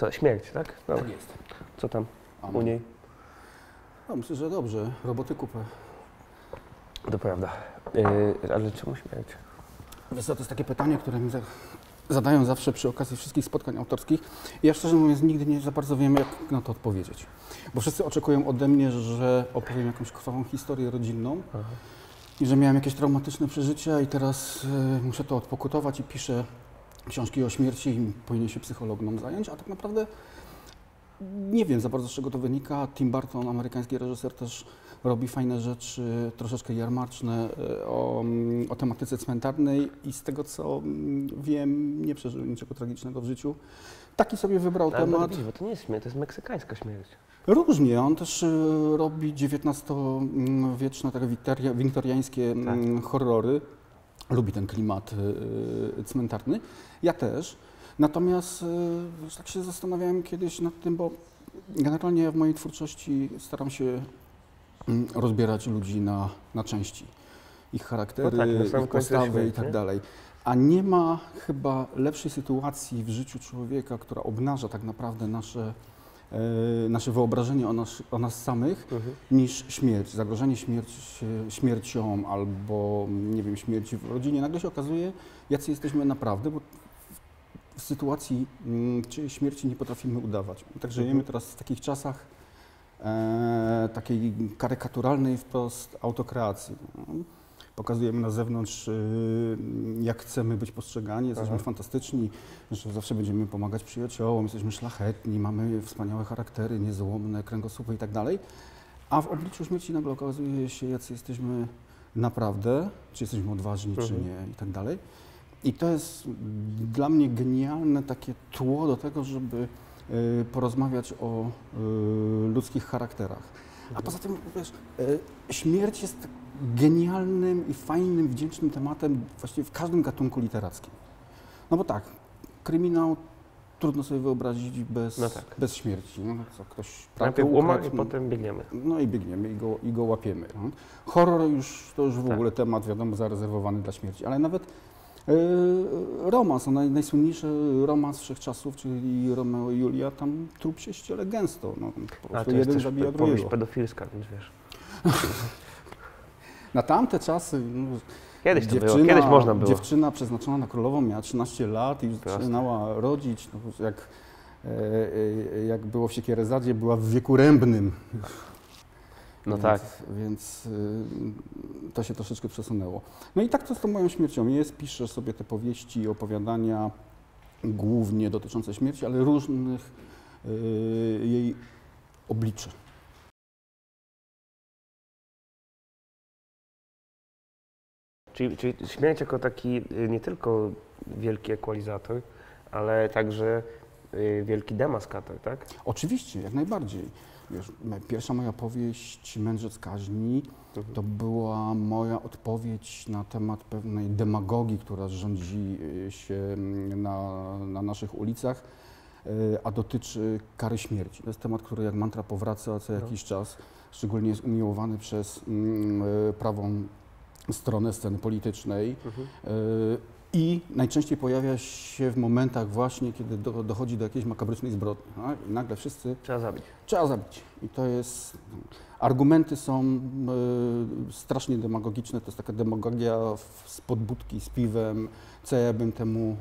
Co, śmierć, tak? No, Tak jest. co tam Amen. u niej? No, myślę, że dobrze. Roboty kupę. To prawda. Yy, ale czemu śmierć? Wiesz co, to jest takie pytanie, które mi za- zadają zawsze przy okazji wszystkich spotkań autorskich. Ja szczerze mówiąc nigdy nie za bardzo wiem, jak na to odpowiedzieć. Bo wszyscy oczekują ode mnie, że opowiem jakąś krwawą historię rodzinną Aha. i że miałem jakieś traumatyczne przeżycia i teraz y, muszę to odpokutować i piszę książki o śmierci i powinien się psycholog mną zająć, a tak naprawdę nie wiem za bardzo z czego to wynika. Tim Burton, amerykański reżyser, też robi fajne rzeczy, troszeczkę jarmarczne y, o, o tematyce cmentarnej i z tego co wiem, nie przeżył niczego tragicznego w życiu. Taki sobie wybrał Ale temat. bo to nie jest śmierć, to jest meksykańska śmierć. Różnie. On też y, robi XIX-wieczne, takie wiktoria, wiktoriańskie mm, horrory. Lubi ten klimat y, cmentarny. Ja też. Natomiast y, tak się zastanawiałem kiedyś nad tym, bo generalnie w mojej twórczości staram się mm, rozbierać ludzi na, na części. Ich charaktery, No tak, ich postawy i tak dalej. A nie ma chyba lepszej sytuacji w życiu człowieka, która obnaża tak naprawdę nasze, nasze wyobrażenie o nas, o nas samych, Mhm. niż śmierć. Zagrożenie śmiercią albo, nie wiem, śmierci w rodzinie. Nagle się okazuje, jacy jesteśmy naprawdę, bo w sytuacji mm, czyjej śmierci nie potrafimy udawać. Tak żyjemy Mhm. teraz w takich czasach e, takiej karykaturalnej wprost autokreacji. Pokazujemy na zewnątrz, y, jak chcemy być postrzegani, jesteśmy Aha. fantastyczni, że zawsze będziemy pomagać przyjaciołom, jesteśmy szlachetni, mamy wspaniałe charaktery, niezłomne, kręgosłupy i tak dalej. A w obliczu śmierci nagle okazuje się, jacy jesteśmy naprawdę, czy jesteśmy odważni, czy Mhm. nie i tak dalej. I to jest dla mnie genialne takie tło do tego, żeby y, porozmawiać o y, ludzkich charakterach. A poza tym, wiesz, śmierć jest genialnym i fajnym, wdzięcznym tematem właściwie w każdym gatunku literackim. No bo tak, kryminał trudno sobie wyobrazić bez, No tak. bez śmierci. No, co, ktoś Najpierw umarł i potem biegniemy. no i biegniemy i go, i go łapiemy. no. Horror już to już w Tak. ogóle temat, wiadomo, zarezerwowany dla śmierci, ale nawet e, romans, no, naj, najsłynniejszy romans wszechczasów, czyli Romeo i Julia, tam trup się ściele gęsto. No, po A to jest jeden też zabija pe- powieść drugiego. pedofilska, więc wiesz. Na tamte czasy no, Kiedyś to było, kiedyś można było. Dziewczyna przeznaczona na królową miała 13 lat i zaczynała rodzić, no, jak, e, e, jak było w Siekierezadzie, była w wieku rębnym. No więc, tak. Więc y, to się troszeczkę przesunęło. No i tak to z tą moją śmiercią jest. Piszę sobie te powieści, opowiadania głównie dotyczące śmierci, ale różnych y, jej obliczy. Czyli, czyli jako taki y, nie tylko wielki ekwalizator, ale także y, wielki demaskator, tak? Oczywiście, jak najbardziej. Wiesz, pierwsza moja powieść, Mędrzec Kaźni, Mhm. to była moja odpowiedź na temat pewnej demagogii, która rządzi y, się mm, na, na naszych ulicach, a dotyczy kary śmierci. To jest temat, który jak mantra powraca co No. jakiś czas, szczególnie jest umiłowany przez mm, prawą stronę sceny politycznej. Mhm. Y, I najczęściej pojawia się w momentach właśnie, kiedy do, dochodzi do jakiejś makabrycznej zbrodni. Tak? I nagle wszyscy Trzeba zabić. trzeba zabić. I to jest. Argumenty są y, strasznie demagogiczne. To jest taka demagogia z podbudki z piwem, co ja bym temu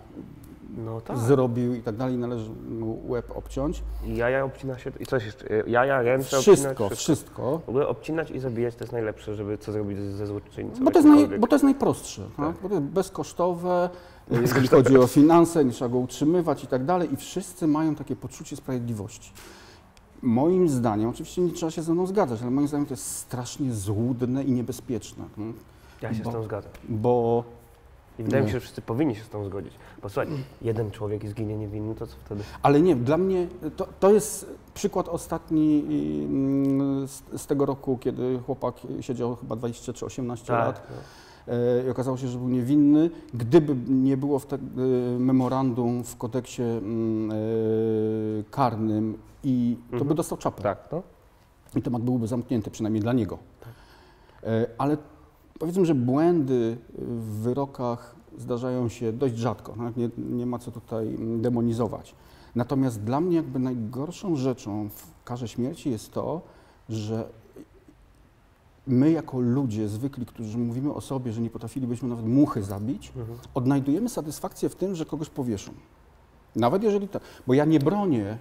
No tak. zrobił i tak dalej. Należy mu łeb obciąć. I jaja obcina się, i coś jeszcze, jaja, ręce obcinać, Wszystko, wszystko. W ogóle obcinać i zabijać to jest najlepsze, żeby co zrobić ze- złoczyńcą. Bo to, jest naj, bo to jest najprostsze, tak? Tak. bo to jest bezkosztowe, jeżeli chodzi o finanse, nie trzeba go utrzymywać i tak dalej i wszyscy mają takie poczucie sprawiedliwości. Moim zdaniem, oczywiście nie trzeba się ze mną zgadzać, ale moim zdaniem to jest strasznie złudne i niebezpieczne, no, Ja się bo- z tym zgadzam. bo I wydaje mi się, że wszyscy powinni się z tym zgodzić. Bo słuchaj, jeden człowiek zginie niewinny, to co wtedy? Ale nie, dla mnie to, to jest przykład ostatni mm, z, z tego roku, kiedy chłopak siedział chyba 20 czy 18 lat no. e, i okazało się, że był niewinny. Gdyby nie było wtedy memorandum w kodeksie mm, e, karnym i to by Mhm. dostał czapę. Tak, no. I temat byłby zamknięty, przynajmniej dla niego. E, Ale powiedzmy, że błędy w wyrokach zdarzają się dość rzadko. Nie, nie ma co tutaj demonizować. Natomiast dla mnie jakby najgorszą rzeczą w karze śmierci jest to, że my jako ludzie zwykli, którzy mówimy o sobie, że nie potrafilibyśmy nawet muchy zabić, Mhm. odnajdujemy satysfakcję w tym, że kogoś powieszą. Nawet jeżeli tak, bo ja nie bronię,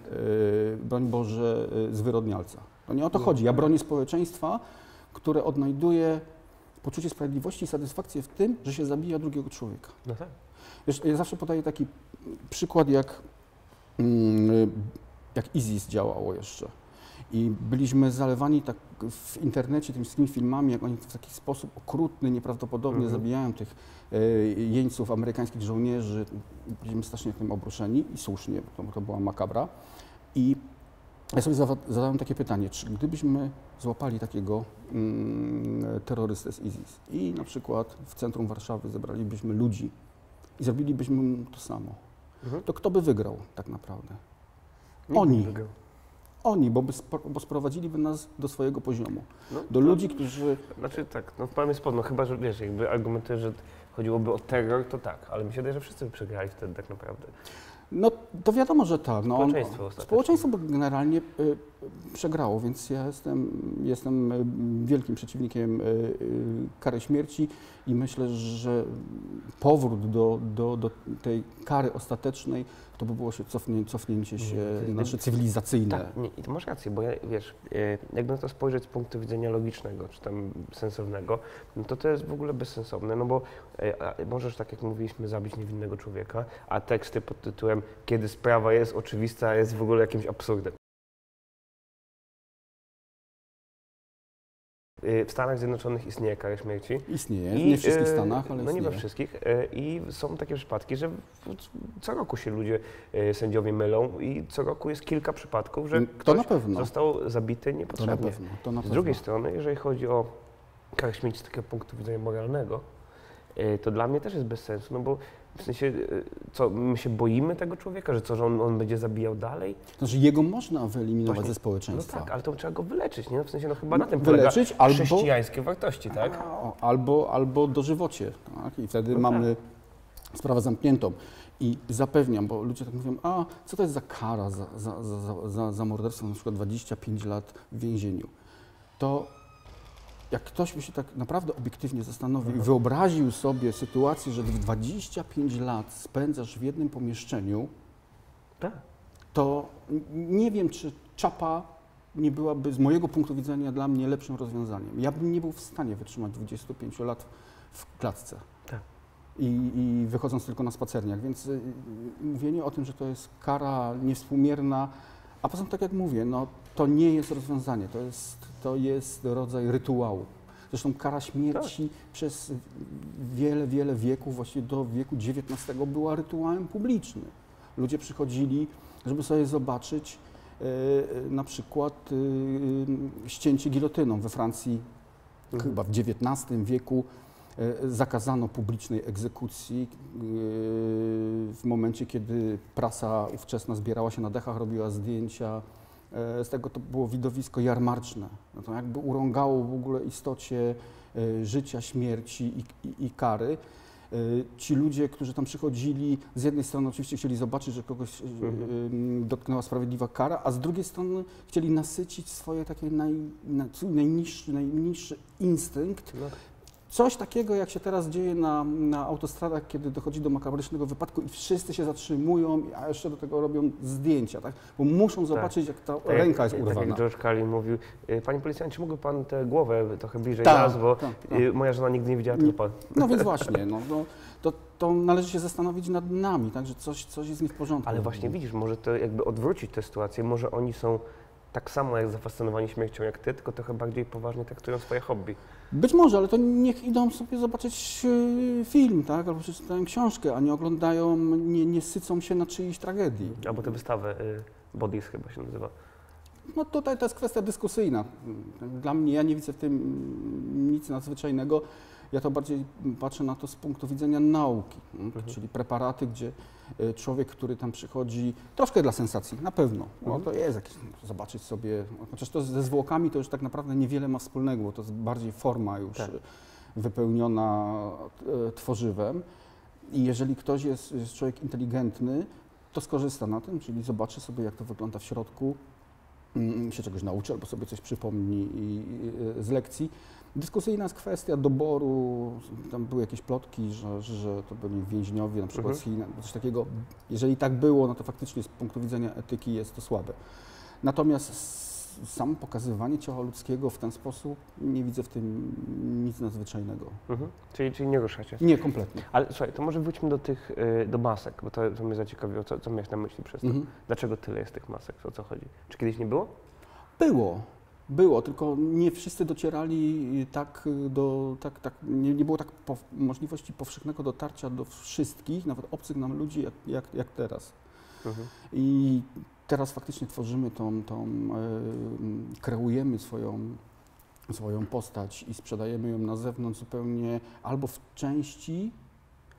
yy, broń Boże, yy, zwyrodnialca. To nie o to chodzi. Ja bronię społeczeństwa, które odnajduje poczucie sprawiedliwości i satysfakcję w tym, że się zabija drugiego człowieka. No tak. Wiesz, ja zawsze podaję taki przykład, jak, mm, jak ISIS działało jeszcze. I byliśmy zalewani tak w internecie tymi wszystkimi filmami, jak oni w taki sposób okrutny, nieprawdopodobnie Mhm. zabijają tych e, jeńców amerykańskich żołnierzy. Byliśmy strasznie tym obruszeni i słusznie, bo to, bo to była makabra. I ja sobie zadałem takie pytanie, czy gdybyśmy złapali takiego mm, terrorystę z ISIS i na przykład w centrum Warszawy zebralibyśmy ludzi i zrobilibyśmy mu to samo, Mhm. to kto by wygrał tak naprawdę? Nikt Oni. Oni, bo, by spro- bo sprowadziliby nas do swojego poziomu. No, Do no, ludzi, którzy... Znaczy tak, no powiem jest no chyba, że wiesz, jakby argumentujesz, że chodziłoby o terror, to tak, ale mi się wydaje, że wszyscy by przegrali wtedy tak naprawdę. No to wiadomo, że tak. No, Społeczeństwo. Społeczeństwo generalnie y, przegrało, więc ja jestem, jestem y, wielkim przeciwnikiem y, y, kary śmierci i myślę, że powrót do, do, do tej kary ostatecznej to by było się cofnię, cofnięcie się Nie, nasze cywilizacyjne. Tak, nie, i to masz rację, bo ja, wiesz, e, jakby na to spojrzeć z punktu widzenia logicznego, czy tam sensownego, no to to jest w ogóle bezsensowne, no bo e, możesz, tak jak mówiliśmy, zabić niewinnego człowieka, a teksty pod tytułem Kiedy sprawa jest oczywista, jest w ogóle jakimś absurdem. W Stanach Zjednoczonych istnieje kara śmierci. Istnieje, I, nie w wszystkich e, Stanach, ale No nie istnieje. we wszystkich. e, I są takie przypadki, że co roku się ludzie, sędziowie mylą i co roku jest kilka przypadków, że Mm, to ktoś na pewno. został zabity To na niepotrzebnie. pewno. To na Z pewno. drugiej strony, jeżeli chodzi o karę śmierci z takiego punktu widzenia moralnego, to dla mnie też jest bez sensu, no bo w sensie, e, co, my się boimy tego człowieka, że co, że on, on będzie zabijał dalej? Znaczy jego można wyeliminować Właśnie. ze No społeczeństwa. tak, ale to trzeba go wyleczyć, nie? No w sensie, no chyba No, na tym wyleczyć polega albo- chrześcijańskie wartości, tak? A, Albo, albo dożywocie. Tak? I wtedy No mamy sprawę zamkniętą. I zapewniam, bo ludzie tak mówią, a co to jest za kara za, za, za, za, za, za morderstwo, na przykład 25 lat w więzieniu. To jak ktoś by się tak naprawdę obiektywnie zastanowił i wyobraził sobie sytuację, że 25 lat spędzasz w jednym pomieszczeniu, Tak. to nie wiem, czy czapa nie byłaby z mojego punktu widzenia dla mnie lepszym rozwiązaniem. Ja bym nie był w stanie wytrzymać 25 lat w klatce. Tak. I, I wychodząc tylko na spacerniak, więc y, y, mówienie o tym, że to jest kara niewspółmierna, a poza tym, tak jak mówię, no, to nie jest rozwiązanie, to jest, to jest rodzaj rytuału. Zresztą kara śmierci przez wiele, wiele wieków, właściwie do wieku XIX była rytuałem publicznym. Ludzie przychodzili, żeby sobie zobaczyć e, na przykład e, ścięcie gilotyną. We Francji Mhm. chyba w XIX wieku zakazano publicznej egzekucji e, w momencie, kiedy prasa ówczesna zbierała się na dechach, robiła zdjęcia. E, Z tego to było widowisko jarmarczne. No to jakby urągało w ogóle istocie e, życia, śmierci i, i, i kary. E, Ci ludzie, którzy tam przychodzili, z jednej strony oczywiście chcieli zobaczyć, że kogoś e, Mhm. e, dotknęła sprawiedliwa kara, a z drugiej strony chcieli nasycić swoje takie naj, najniższy instynkt. No, Coś takiego, jak się teraz dzieje na, na autostradach, kiedy dochodzi do makabrycznego wypadku i wszyscy się zatrzymują, a jeszcze do tego robią zdjęcia, tak? Bo muszą zobaczyć, jak ta tak ręka jest Tak urwana. jak George Carlin mówił, y, panie policjancie, czy mógłby pan tę głowę trochę bliżej Tak, nas, bo tak, tak. y, moja żona nigdy nie widziała tylko pan. No więc właśnie, no, no, to, to należy się zastanowić nad nami, tak, że coś, coś jest nie w porządku. Ale właśnie widzisz, może to jakby odwrócić tę sytuację, może oni są tak samo jak zafascynowani śmiercią jak ty, tylko trochę bardziej poważnie traktują swoje hobby. Być może, ale to niech idą sobie zobaczyć e, film, tak, albo przeczytają książkę, a nie oglądają, nie, nie sycą się na czyjejś tragedii. Albo tę wystawę y, Bodies chyba się nazywa. No tutaj to jest kwestia dyskusyjna. Dla mnie, ja nie widzę w tym nic nadzwyczajnego. Ja to bardziej patrzę na to z punktu widzenia nauki, Mhm. czyli preparaty, gdzie y, człowiek, który tam przychodzi, troszkę dla sensacji, na pewno, no, Mhm. to jest jakieś, zobaczyć sobie, chociaż to ze zwłokami to już tak naprawdę niewiele ma wspólnego, bo to jest bardziej forma już Tak. wypełniona y, tworzywem. I jeżeli ktoś jest, jest człowiek inteligentny, to skorzysta na tym, czyli zobaczy sobie, jak to wygląda w środku, mm, się czegoś nauczy albo sobie coś przypomni i, z lekcji. Dyskusyjna jest kwestia doboru, tam były jakieś plotki, że, że to byli więźniowie, na przykład Mhm. z Chin, coś takiego. Jeżeli tak było, no to faktycznie z punktu widzenia etyki jest to słabe. Natomiast samo pokazywanie ciała ludzkiego w ten sposób, nie widzę w tym nic nadzwyczajnego. Mhm. Czyli, czyli nie ruszacie. Nie, kompletnie. Ale słuchaj, to może wróćmy do tych, y, do masek, bo to, to mnie zaciekawiło, co, co miałeś na myśli przez to. Mhm. Dlaczego tyle jest tych masek, o co chodzi? Czy kiedyś nie było? Było, było, tylko nie wszyscy docierali tak do, tak, tak, nie, nie było tak po, możliwości powszechnego dotarcia do wszystkich, nawet obcych nam ludzi, jak, jak, jak teraz. Mhm. I teraz faktycznie tworzymy tą, tą e, kreujemy swoją, swoją postać i sprzedajemy ją na zewnątrz zupełnie albo w części,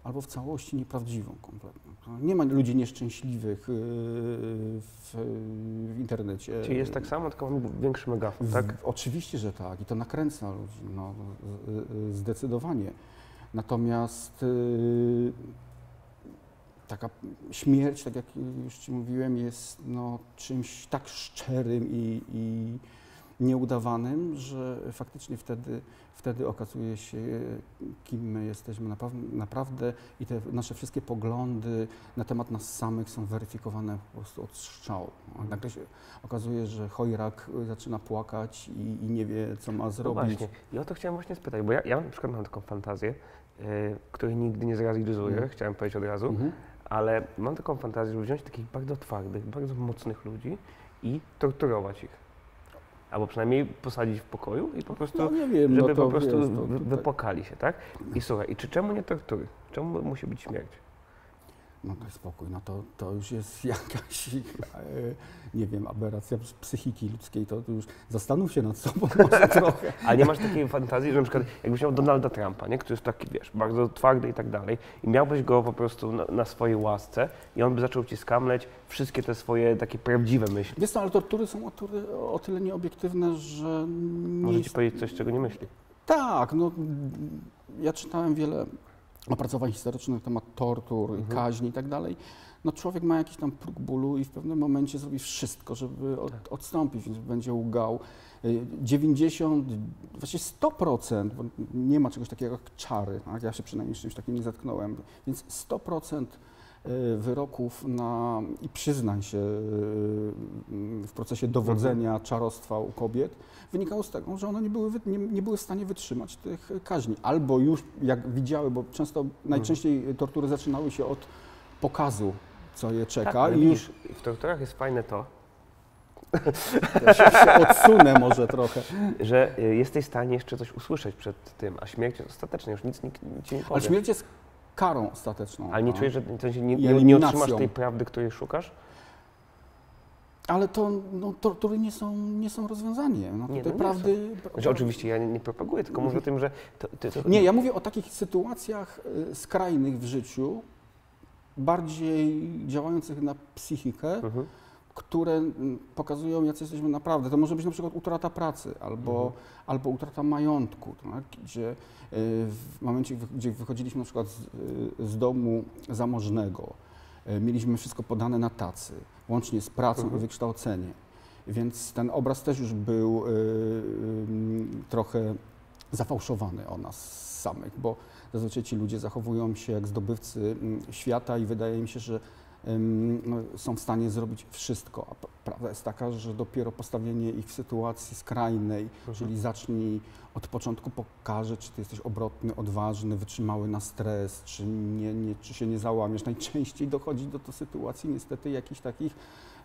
albo w całości nieprawdziwą kompletnie. Nie ma ludzi nieszczęśliwych e, w, w internecie. Czyli jest tak samo, tylko większy megafon, W- tak? Oczywiście, że tak i to nakręca ludzi, no, zdecydowanie. Natomiast y, taka śmierć, tak jak już Ci mówiłem, jest no, czymś tak szczerym i, i nieudawanym, że faktycznie wtedy, wtedy okazuje się, kim my jesteśmy naprawdę, i te nasze wszystkie poglądy na temat nas samych są weryfikowane po prostu od strzału. Nagle się okazuje, że chojrak zaczyna płakać i, i nie wie, co ma No zrobić. właśnie. I o to chciałem właśnie spytać, bo ja, ja na przykład mam taką fantazję, y, której nigdy nie zrealizuję, Mhm. chciałem powiedzieć od razu, Mhm. ale mam taką fantazję, żeby wziąć takich bardzo twardych, bardzo mocnych ludzi i torturować ich. Albo przynajmniej posadzić w pokoju i po prostu, No nie wiem, żeby no po prostu to, wypłakali się, tak? I słuchaj, i czy czemu nie tortury? Czemu musi być śmierć? No daj spokój, no to, to już jest jakaś, e, nie wiem, aberracja psychiki ludzkiej, to, już zastanów się nad sobą może trochę. Ale nie masz takiej fantazji, że na przykład jakbyś miał Donalda Trumpa, nie? który jest taki, wiesz, bardzo twardy i tak dalej, i miałbyś go po prostu na, na swojej łasce i on by zaczął ci skamleć wszystkie te swoje takie prawdziwe myśli. Wiesz co, ale tortury są o tyle, o tyle nieobiektywne, że nie Może ci powiedzieć coś, czego nie myśli. Tak, no ja czytałem wiele opracowań historycznych na temat tortur, Mhm. kaźni i tak dalej. No człowiek ma jakiś tam próg bólu i w pewnym momencie zrobi wszystko, żeby od, Tak. odstąpić, więc będzie łgał. Y, 90, właściwie 100%, bo nie ma czegoś takiego jak czary, tak? ja się przynajmniej z czymś takim nie zetknąłem, więc 100% y, wyroków na, i przyznań się y, w procesie dowodzenia czarostwa u kobiet wynikało z tego, że one nie były, nie, nie były w stanie wytrzymać tych kaźni. Albo już jak widziały, bo często najczęściej tortury zaczynały się od pokazu, co je czeka Tak, i już w torturach jest fajne to, ja się, się odsunę może trochę. że jesteś w stanie jeszcze coś usłyszeć przed tym, a śmierć jest ostateczna, już nic nikt ci nie Ale powie. śmierć jest karą ostateczną. Ale nie no. czujesz, że w sensie nie, nie, nie otrzymasz tej prawdy, której szukasz? Ale to no, tortury nie są, nie są rozwiązaniem. No, Nie, no nie prawdy. Znaczy, oczywiście ja nie, nie propaguję, tylko mówię o tym, że... To, to, to, Nie, ja mówię o takich sytuacjach y, skrajnych w życiu, bardziej działających na psychikę, Mhm. Które mm, pokazują, jacy jesteśmy naprawdę. To może być na przykład utrata pracy albo, Mhm. albo utrata majątku, tak? gdzie y, w momencie, gdzie wychodziliśmy na przykład z, y, z domu zamożnego, y, mieliśmy wszystko podane na tacy, łącznie z pracą Mhm. i wykształceniem. Więc ten obraz też już był y, y, trochę zafałszowany o nas samych, bo zazwyczaj ci ludzie zachowują się jak zdobywcy mm, świata i wydaje mi się, że są w stanie zrobić wszystko. A prawda jest taka, że dopiero postawienie ich w sytuacji skrajnej, Mhm. czyli zacznij od początku pokaże, czy ty jesteś obrotny, odważny, wytrzymały na stres, czy, nie, nie, czy się nie załamiesz. Najczęściej dochodzi do tej sytuacji niestety jakichś takich,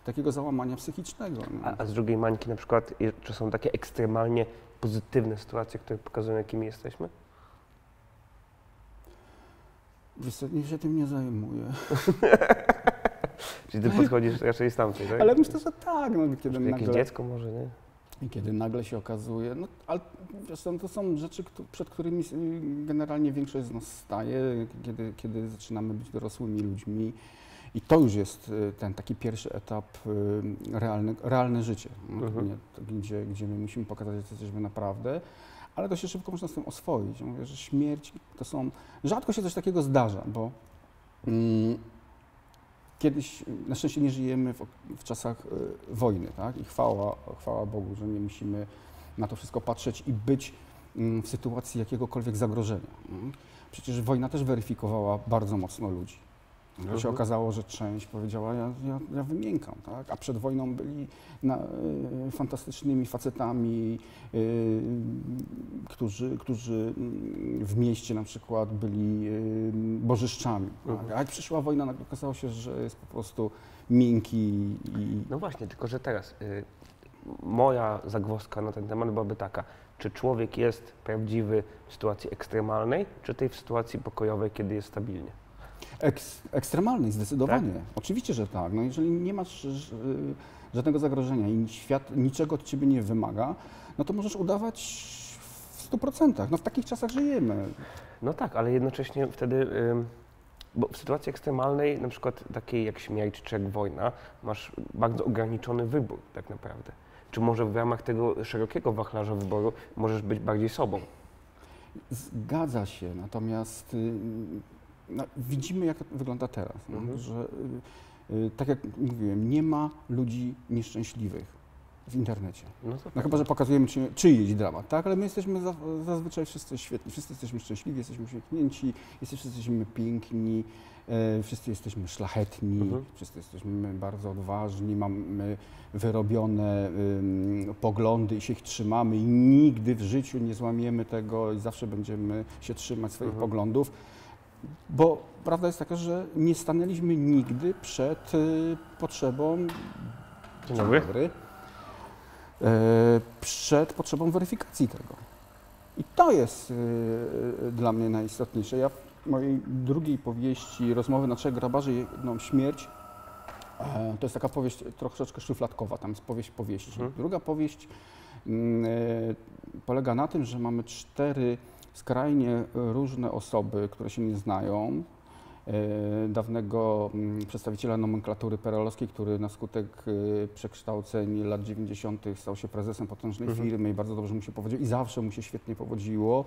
takiego załamania psychicznego. no. A, a z drugiej mańki na przykład, czy są takie ekstremalnie pozytywne sytuacje, które pokazują, jakimi jesteśmy? Niech się tym nie zajmuję. Czyli ty podchodzisz raczej z tamtej, tak? Ale myślę, że tak, no, kiedy Jakieś nagle... dziecko może, nie? I kiedy nagle się okazuje, no ale wiesz, co, to są rzeczy, przed którymi generalnie większość z nas staje, kiedy, kiedy zaczynamy być dorosłymi ludźmi. I to już jest y, ten taki pierwszy etap y, realny, realne życie, no, Mhm. gdzie, gdzie my musimy pokazać, że jesteśmy naprawdę, ale to się szybko można z tym oswoić. Mówię, że śmierć to są. Rzadko się coś takiego zdarza, bo mm, kiedyś, na szczęście nie żyjemy w, w czasach y, wojny, tak? I chwała, chwała Bogu, że nie musimy na to wszystko patrzeć i być mm, w sytuacji jakiegokolwiek zagrożenia. mm. Przecież wojna też weryfikowała bardzo mocno ludzi. To się Mhm. okazało, że część powiedziała, ja, ja, ja wymiękam, tak? a przed wojną byli na, y, fantastycznymi facetami, y, którzy, którzy mm, w mieście na przykład byli y, bożyszczami. Tak? Mhm. A jak przyszła wojna, nagle okazało się, że jest po prostu miękki i No właśnie, tylko że teraz y, moja zagwozdka na ten temat byłaby taka, czy człowiek jest prawdziwy w sytuacji ekstremalnej, czy tej w sytuacji pokojowej, kiedy jest stabilnie? Eks, ekstremalny, zdecydowanie. Oczywiście, że tak. No jeżeli nie masz żadnego zagrożenia i świat niczego od ciebie nie wymaga, no to możesz udawać w 100%. No w takich czasach żyjemy. No tak, ale jednocześnie wtedy, bo w sytuacji ekstremalnej, na przykład takiej jak śmierć czy jak wojna, masz bardzo ograniczony wybór tak naprawdę. Czy może w ramach tego szerokiego wachlarza wyboru możesz być bardziej sobą? Zgadza się, natomiast y, no, widzimy, jak to wygląda teraz. No, Mhm. że, y, y, tak jak mówiłem, nie ma ludzi nieszczęśliwych w internecie. No No chyba, że pokazujemy czy, czyjś dramat, tak? Ale my jesteśmy za, zazwyczaj wszyscy świetni, wszyscy jesteśmy szczęśliwi, jesteśmy uśmiechnięci, jesteśmy, jesteśmy piękni, e, wszyscy jesteśmy szlachetni, Mhm. wszyscy jesteśmy bardzo odważni, mamy wyrobione ym, poglądy i się ich trzymamy i nigdy w życiu nie złamiemy tego i zawsze będziemy się trzymać swoich Mhm. poglądów, bo prawda jest taka, że nie stanęliśmy nigdy przed y, potrzebą Dzień dobry. E, przed potrzebą weryfikacji tego. I to jest e, dla mnie najistotniejsze. Ja w mojej drugiej powieści Rozmowy na trzech grabarzy, jedną śmierć, e, to jest taka powieść troszeczkę szufladkowa, tam jest powieść powieści. Mhm. Druga powieść mm, e, polega na tym, że mamy cztery skrajnie różne osoby, które się nie znają, e, dawnego mm, przedstawiciela nomenklatury perelowskiej, który na skutek e, przekształceń lat 90. stał się prezesem potężnej Mhm. firmy i bardzo dobrze mu się powodziło i zawsze mu się świetnie powodziło.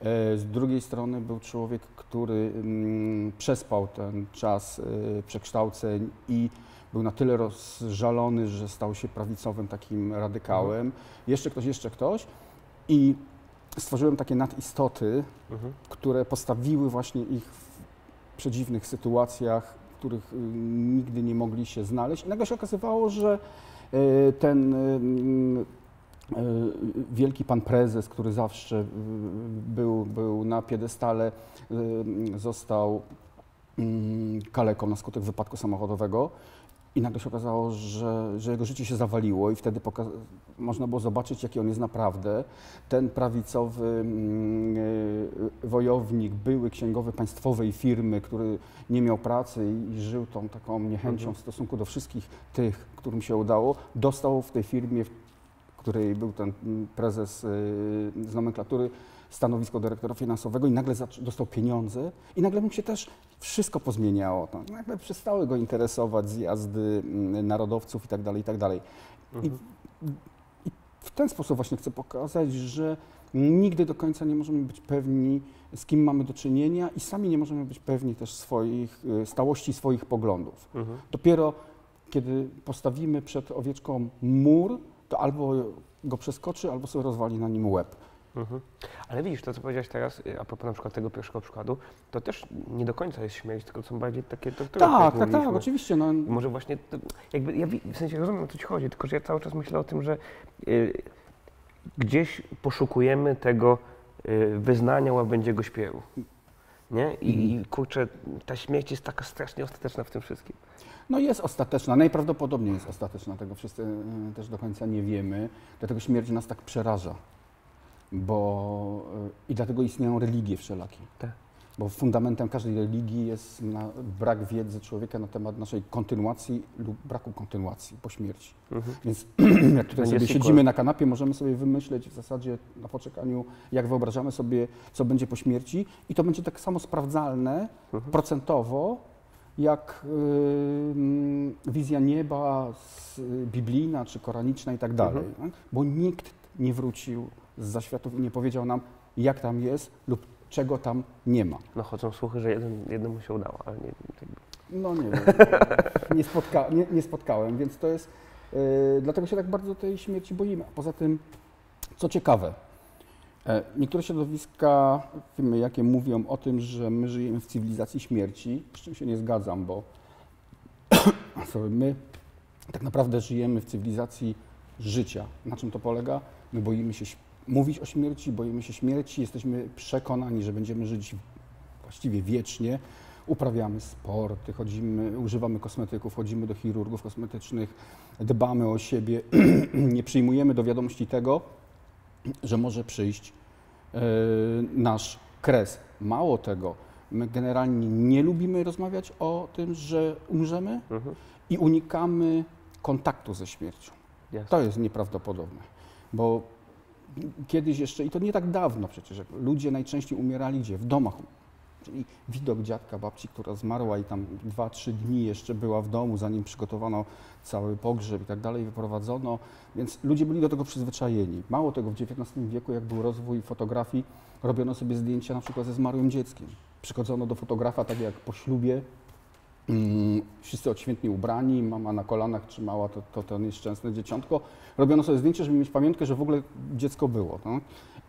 E, Z drugiej strony był człowiek, który mm, przespał ten czas przekształceń i był na tyle rozżalony, że stał się prawicowym takim radykałem. Jeszcze ktoś, jeszcze ktoś. I stworzyłem takie nadistoty, Mhm. które postawiły właśnie ich w przedziwnych sytuacjach, w których y, nigdy nie mogli się znaleźć. I nagle się okazywało, że y, ten y, wielki pan prezes, który zawsze był, był na piedestale, został mm, kaleką na skutek wypadku samochodowego. I nagle się okazało, że, że jego życie się zawaliło i wtedy można było zobaczyć, jaki on jest naprawdę. Ten prawicowy mm, y, wojownik, były księgowy państwowej firmy, który nie miał pracy i, i żył tą taką niechęcią Mhm. w stosunku do wszystkich tych, którym się udało, dostał w tej firmie, w której był ten mm, prezes y, z nomenklatury, stanowisko dyrektora finansowego i nagle dostał pieniądze i nagle mu się też wszystko pozmieniało. To nagle przestały go interesować zjazdy mm, narodowców i tak dalej, i tak dalej. I, Mhm. I w ten sposób właśnie chcę pokazać, że nigdy do końca nie możemy być pewni, z kim mamy do czynienia i sami nie możemy być pewni też swoich, y, stałości swoich poglądów. Mhm. Dopiero kiedy postawimy przed owieczką mur, to albo go przeskoczy, albo sobie rozwali na nim łeb. Mhm. Ale widzisz, to co powiedziałeś teraz, y, a propos na przykład tego pierwszego przykładu, to też nie do końca jest śmierć, tylko są bardziej takie tortury. Tak, tak, tak, oczywiście. No, może właśnie, to, jakby ja w sensie rozumiem o co ci chodzi, tylko że ja cały czas myślę o tym, że y, gdzieś poszukujemy tego y, wyznania łabędziego śpiewu. Nie? I, Mhm. Kurczę, ta śmierć jest taka strasznie ostateczna w tym wszystkim. no jest ostateczna, najprawdopodobniej jest ostateczna, tego wszyscy y, też do końca nie wiemy, dlatego śmierć nas tak przeraża, bo y, i dlatego istnieją religie wszelakie. Tak. Bo fundamentem każdej religii jest brak wiedzy człowieka na temat naszej kontynuacji lub braku kontynuacji po śmierci. Mhm. Więc jak tutaj sobie sequel. siedzimy na kanapie, możemy sobie wymyśleć w zasadzie na poczekaniu, jak wyobrażamy sobie, co będzie po śmierci i to będzie tak samo sprawdzalne Mhm. procentowo, jak y, mm, wizja nieba z, y, biblijna czy koraniczna i tak dalej. tak? Bo nikt nie wrócił z zaświatów i nie powiedział nam, jak tam jest lub czego tam nie ma. No chodzą słuchy, że jeden, jednemu się udało, ale nie, No nie wiem, nie, spotka, nie, nie spotkałem, więc to jest, yy, dlatego się tak bardzo tej śmierci boimy. A poza tym, co ciekawe, e, niektóre środowiska, wiemy jakie, mówią o tym, że my żyjemy w cywilizacji śmierci, z czym się nie zgadzam, bo my tak naprawdę żyjemy w cywilizacji życia. Na czym to polega? My boimy się mówić o śmierci, boimy się śmierci, jesteśmy przekonani, że będziemy żyć właściwie wiecznie. Uprawiamy sporty, chodzimy, używamy kosmetyków, chodzimy do chirurgów kosmetycznych, dbamy o siebie, nie przyjmujemy do wiadomości tego, że może przyjść e, nasz kres. Mało tego, my generalnie nie lubimy rozmawiać o tym, że umrzemy Mhm. i unikamy kontaktu ze śmiercią. To jest nieprawdopodobne, bo kiedyś jeszcze, i to nie tak dawno przecież, ludzie najczęściej umierali gdzie? W domach. Czyli widok dziadka, babci, która zmarła i tam dwa, trzy dni jeszcze była w domu, zanim przygotowano cały pogrzeb i tak dalej, wyprowadzono, więc ludzie byli do tego przyzwyczajeni. Mało tego, w XIX wieku, jak był rozwój fotografii, robiono sobie zdjęcia na przykład ze zmarłym dzieckiem. Przychodzono do fotografa, tak jak po ślubie, wszyscy odświętnie ubrani, mama na kolanach trzymała to, to, to nieszczęsne dzieciątko. Robiono sobie zdjęcie, żeby mieć pamiątkę, że w ogóle dziecko było. Tak?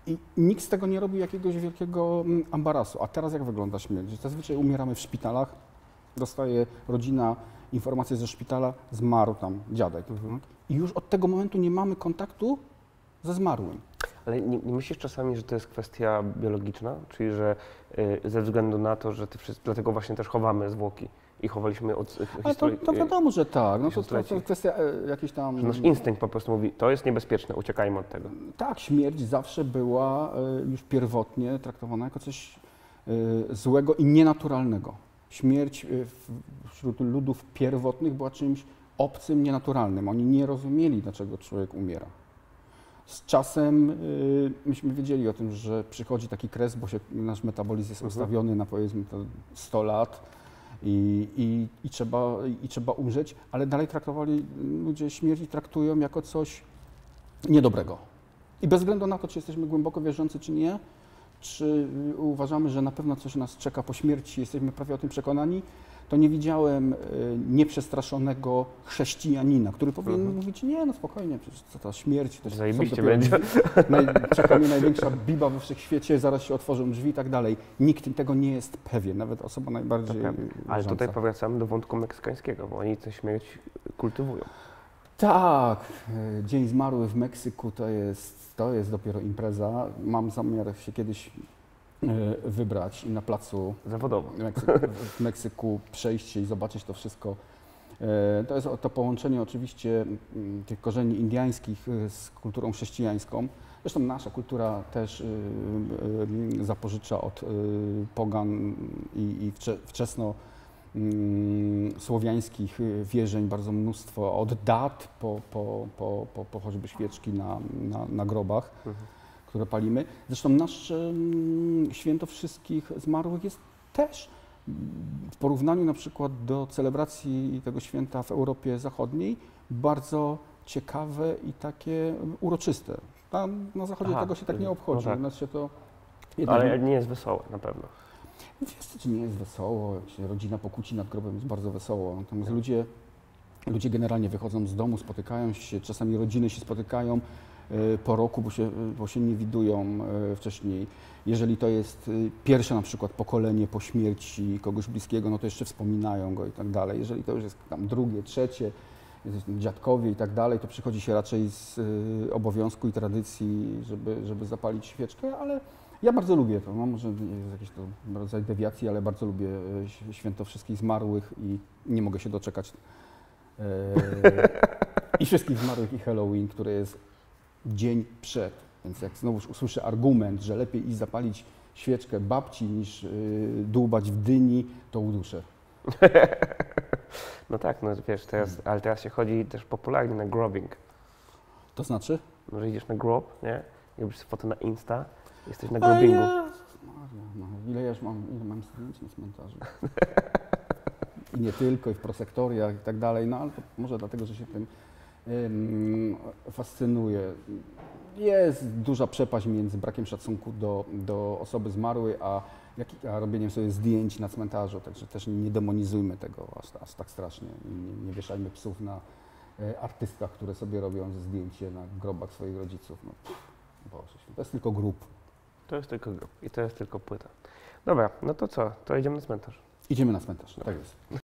I nikt z tego nie robił jakiegoś wielkiego mm, ambarasu. A teraz jak wygląda śmierć? Zazwyczaj umieramy w szpitalach, dostaje rodzina informację ze szpitala, zmarł tam dziadek. Tak? I już od tego momentu nie mamy kontaktu ze zmarłym. Ale nie, nie myślisz czasami, że to jest kwestia biologiczna? Czyli, że y, ze względu na to, że te wszyscy, dlatego właśnie też chowamy zwłoki i chowaliśmy od to, historii, to y, wiadomo, że tak. No to, to, to kwestia e, jakiejś tam... nasz instynkt po prostu mówi, to jest niebezpieczne, uciekajmy od tego. Tak, śmierć zawsze była e, już pierwotnie traktowana jako coś e, złego i nienaturalnego. Śmierć w- wśród ludów pierwotnych była czymś obcym, nienaturalnym. Oni nie rozumieli, dlaczego człowiek umiera. Z czasem myśmy wiedzieli o tym, że przychodzi taki kres, bo się, nasz metabolizm jest Mhm. ustawiony na powiedzmy to 100 lat i, i, i, trzeba, i trzeba umrzeć, ale dalej traktowali ludzie śmierć i traktują jako coś niedobrego. I bez względu na to, czy jesteśmy głęboko wierzący, czy nie, czy uważamy, że na pewno coś nas czeka po śmierci, jesteśmy prawie o tym przekonani, to nie widziałem y, nieprzestraszonego chrześcijanina, który powinien Mhm. mówić, nie, no spokojnie, przecież co ta śmierć, to Zajebiście będzie. Naj, czeka mnie największa biba we wszechświecie, zaraz się otworzą drzwi i tak dalej. Nikt tego nie jest pewien, nawet osoba najbardziej prawda. Ale tutaj powracamy do wątku meksykańskiego, bo oni tę śmierć kultywują. Tak, e, Dzień Zmarłych w Meksyku to jest, to jest dopiero impreza. Mam zamiar się kiedyś e, wybrać i na placu Zawodowo. w Meksyku, przejść się i zobaczyć to wszystko. E, To jest to połączenie oczywiście mm, tych korzeni indyjskich e, z kulturą chrześcijańską. Zresztą nasza kultura też y, y, zapożycza od y, pogan i, i wcze, wczesno mm, słowiańskich y, wierzeń bardzo mnóstwo, od dat po, po, po, po, po choćby świeczki na, na, na grobach, Mhm. Które palimy. Zresztą nasze mm, święto wszystkich zmarłych jest też mm, w porównaniu na przykład do celebracji tego święta w Europie Zachodniej bardzo ciekawe i takie uroczyste. Tam na zachodzie Aha, tego się tak nie no obchodzi. tak. U nas się to jednak Ale nie jest wesołe na pewno. Wiesz co, czy nie jest wesoło, jak się rodzina pokłóci nad grobem, jest bardzo wesoło. Natomiast ludzie, ludzie generalnie wychodzą z domu, spotykają się, czasami rodziny się spotykają po roku, bo się, bo się nie widują e, wcześniej. Jeżeli to jest e, pierwsze na przykład pokolenie po śmierci kogoś bliskiego, no to jeszcze wspominają go i tak dalej. Jeżeli to już jest tam drugie, trzecie, dziadkowie i tak dalej, to przychodzi się raczej z obowiązku i tradycji, żeby, żeby zapalić świeczkę, ale ja bardzo lubię to. No, może jest jakiś to rodzaj dewiacji, ale bardzo lubię święto wszystkich zmarłych i nie mogę się doczekać. I wszystkich zmarłych i Halloween, które jest dzień przed. Więc jak znowu usłyszę argument, że lepiej iść zapalić świeczkę babci niż y, dłubać w dyni, to uduszę. No tak, no wiesz, teraz, ale teraz się chodzi też popularnie na grobing. To znaczy? No, że idziesz na grob, nie? I robisz fotę na Insta, jesteś na grobingu. ja- Maria, no, ile ja już mam, ile mam zdjęć na cmentarzu? I nie tylko, i w prosektoriach i tak dalej, no ale to może dlatego, że się tym ym, fascynuję. Jest duża przepaść między brakiem szacunku do, do osoby zmarłej, a a robieniem sobie zdjęć na cmentarzu, także też nie demonizujmy tego aż, aż tak strasznie. Nie, nie wieszajmy psów na e, artystkach, które sobie robią zdjęcie na grobach swoich rodziców. No, Boże, to jest tylko grób. To jest tylko grób i to jest tylko płyta. Dobra, no to co? To idziemy na cmentarz. Idziemy na cmentarz, tak jest.